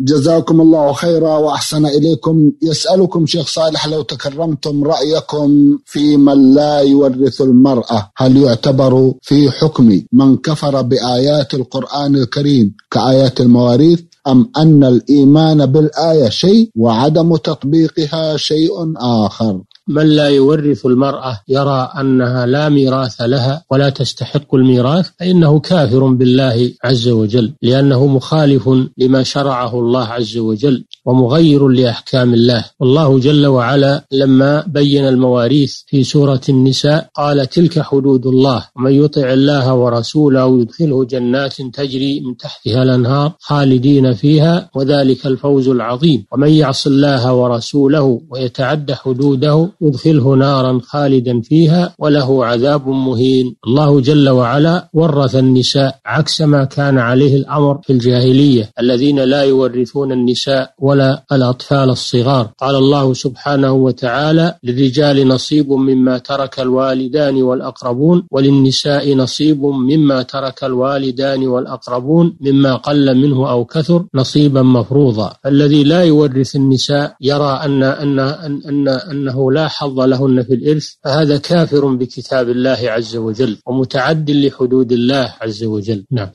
جزاكم الله خيرا وأحسن إليكم. يسألكم شيخ صالح لو تكرمتم رأيكم في من لا يورث المرأة. هل يعتبر في حكم من كفر بآيات القرآن الكريم كآيات المواريث؟ أم أن الإيمان بالآية شيء وعدم تطبيقها شيء آخر؟ من لا يورث المرأة يرى أنها لا ميراث لها ولا تستحق الميراث فإنه كافر بالله عز وجل لأنه مخالف لما شرعه الله عز وجل ومغير لأحكام الله. والله جل وعلا لما بين المواريث في سورة النساء قال تلك حدود الله ومن يطع الله ورسوله يدخله جنات تجري من تحتها الأنهار خالدين فيها وذلك الفوز العظيم. ومن يعص الله ورسوله ويتعد حدوده يدخله نارا خالدا فيها وله عذاب مهين. الله جل وعلا ورث النساء عكس ما كان عليه الأمر في الجاهلية الذين لا يورثون النساء ولا الأطفال الصغار. قال الله سبحانه وتعالى للرجال نصيب مما ترك الوالدان والأقربون وللنساء نصيب مما ترك الوالدان والأقربون مما قل منه أو كثر نصيبا مفروضا. الذي لا يورث النساء يرى أن أن أن, أن أنه لا حظ لهن في الإرث فهذا كافر بكتاب الله عز وجل ومتعد لحدود الله عز وجل. نعم.